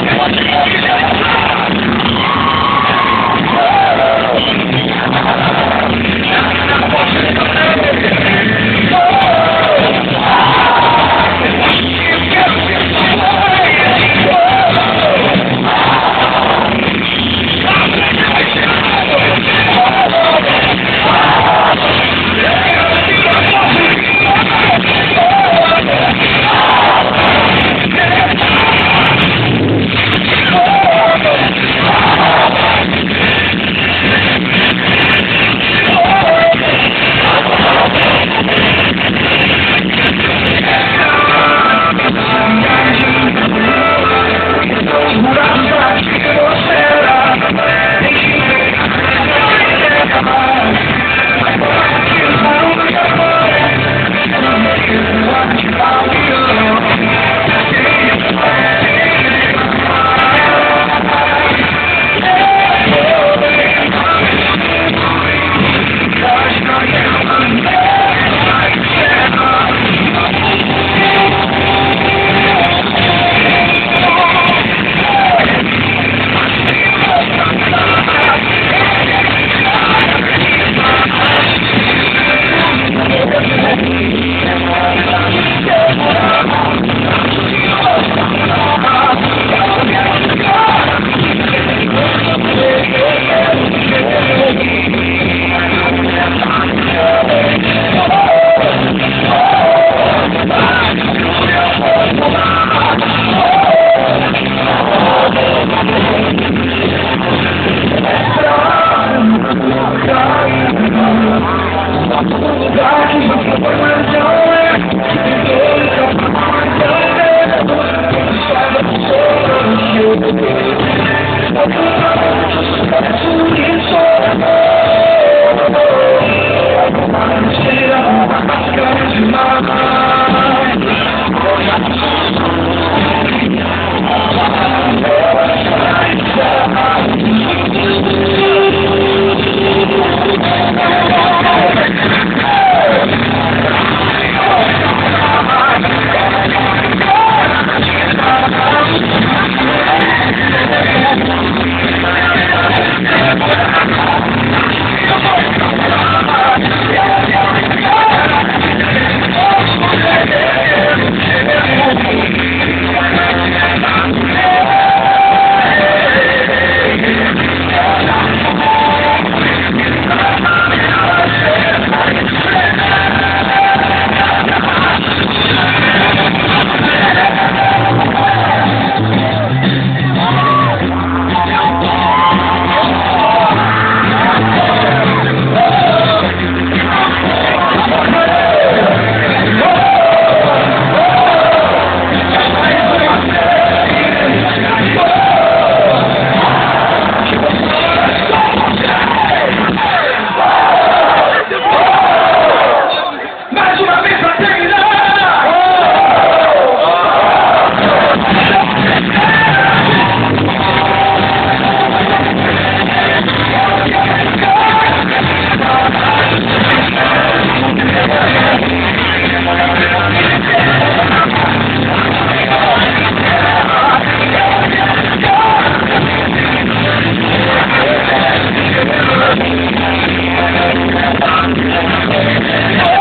Oh, my God. Thank you. Oh,